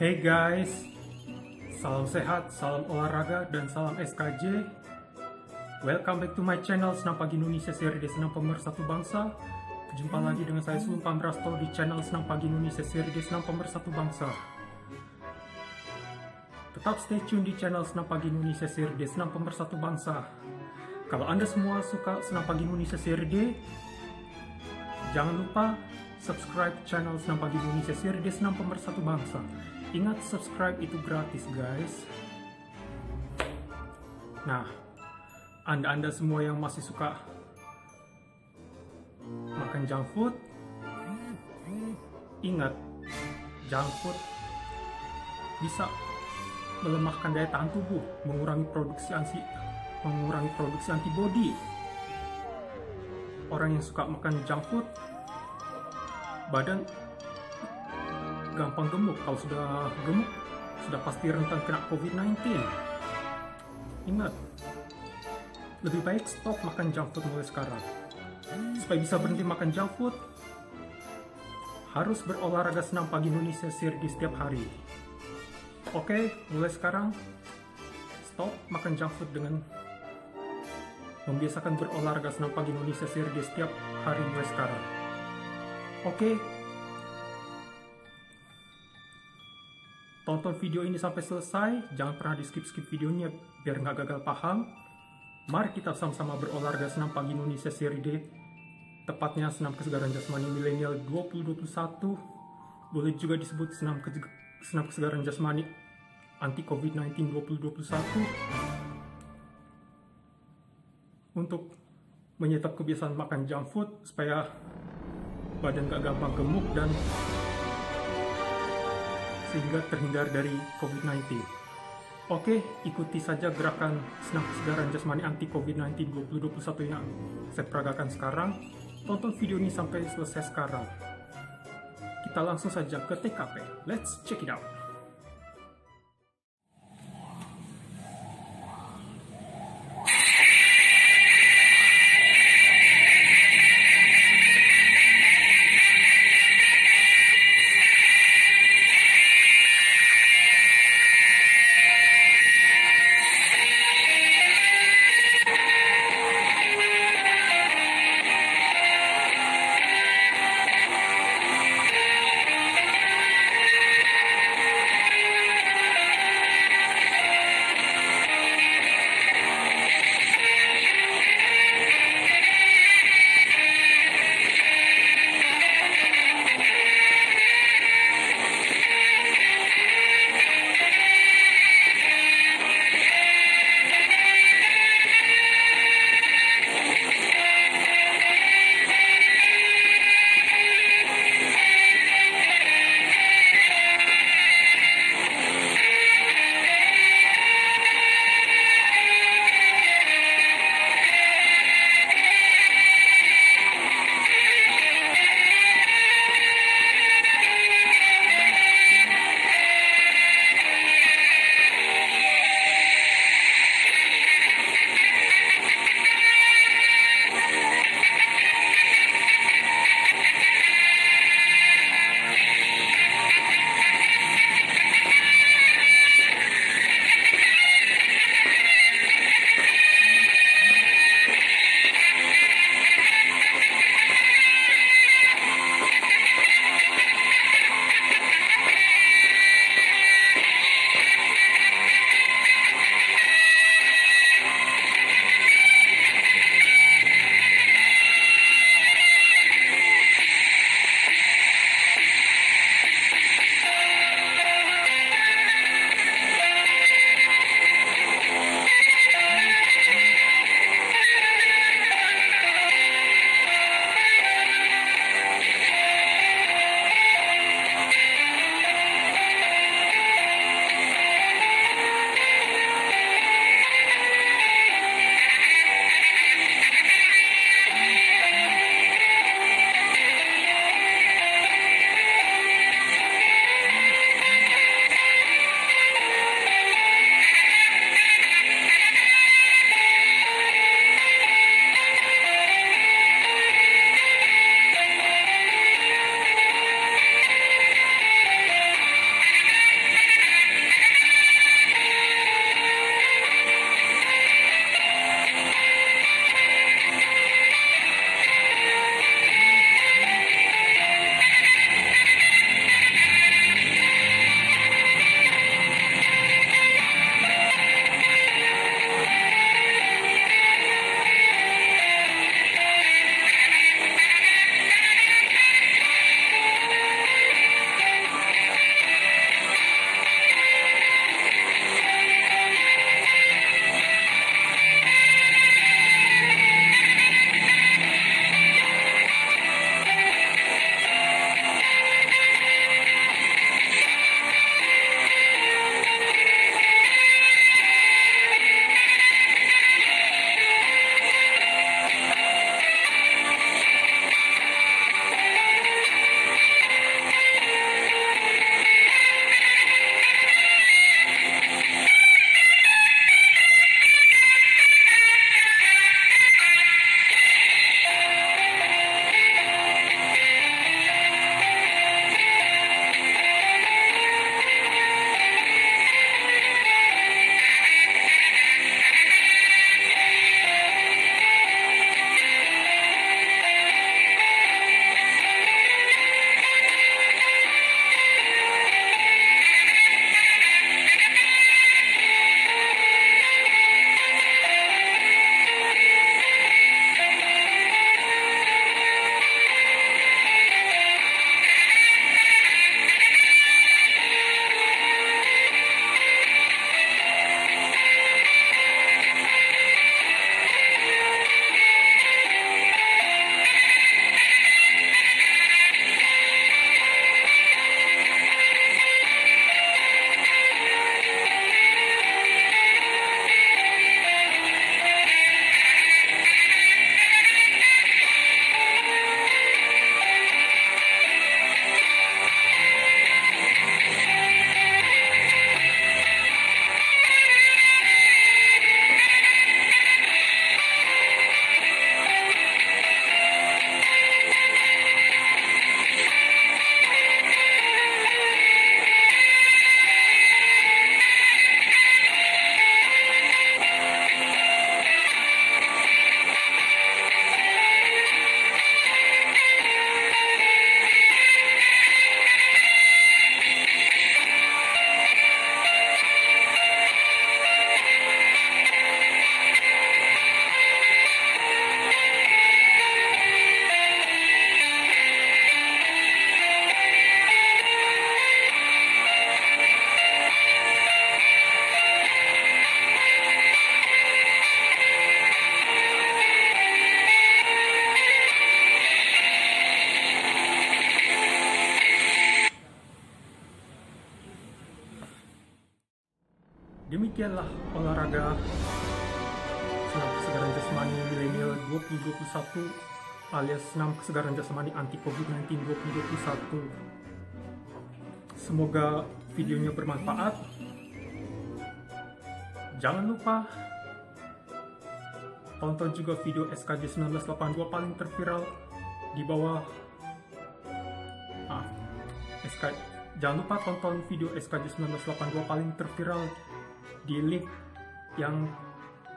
Hey guys, salam sehat, salam olahraga, dan salam SKJ. Welcome back to my channel Senam Pagi Indonesia seri Senam Pemersatu Bangsa. Jumpa lagi dengan saya Sultan Pambrasto di channel Senam Pagi Indonesia seri Senam Pemersatu Bangsa. Tetap stay tune di channel Senam Pagi Indonesia seri Senam Pemersatu Bangsa. Kalau Anda semua suka Senam Pagi Indonesia seri D, jangan lupa subscribe channel Senam Pagi Indonesia seri Senam Pemersatu Bangsa. Ingat subscribe itu gratis guys. Nah, anda-anda semua yang masih suka makan junk food, ingat junk food bisa melemahkan daya tahan tubuh, mengurangi produksi ansi, mengurangi produksi antibodi. Orang yang suka makan junk food, badan gampang gemuk. Kalau sudah gemuk, sudah pasti rentan kena COVID-19. Ingat, lebih baik stop makan junk food mulai sekarang. Supaya bisa berhenti makan junk food, harus berolahraga senam pagi Indonesia di setiap hari. Oke, mulai sekarang stop makan junk food dengan membiasakan berolahraga senam pagi Indonesia di setiap hari mulai sekarang. Oke, tonton video ini sampai selesai, jangan pernah di skip-skip videonya biar nggak gagal paham. Mari kita sama-sama berolahraga senam pagi Indonesia seri D, tepatnya senam kesegaran jasmani milenial 2021, boleh juga disebut senam, ke senam kesegaran jasmani anti COVID-19 2021, untuk menyetap kebiasaan makan junk food supaya badan gak gampang gemuk dan sehingga terhindar dari COVID-19. Oke, ikuti saja gerakan senam kesegaran jasmani anti COVID-19 2021 yang saya peragakan sekarang. Tonton video ini sampai selesai sekarang. Kita langsung saja ke TKP. Let's check it out. Demikianlah olahraga senam kesegaran jasmani milenial 2021 alias senam kesegaran jasmani anti COVID-19 2021. Semoga videonya bermanfaat. Jangan lupa tonton juga video SKJ 1982 paling terviral di bawah ah, SK, jangan lupa tonton video SKJ 1982 paling terviral di link yang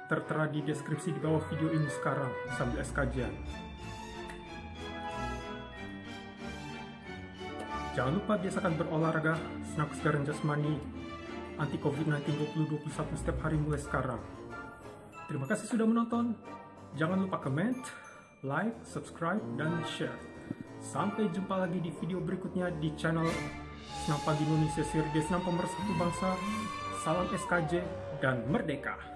tertera di deskripsi di bawah video ini sekarang sambil SKJ. Jangan lupa biasakan berolahraga, senam kesegaran jasmani, anti COVID-19 2021 setiap hari mulai sekarang. Terima kasih sudah menonton. Jangan lupa comment, like, subscribe, dan share. Sampai jumpa lagi di video berikutnya di channel Senam Pagi Indonesia Sirde Senam Pemersatu Bangsa. Salam SKJ dan Merdeka!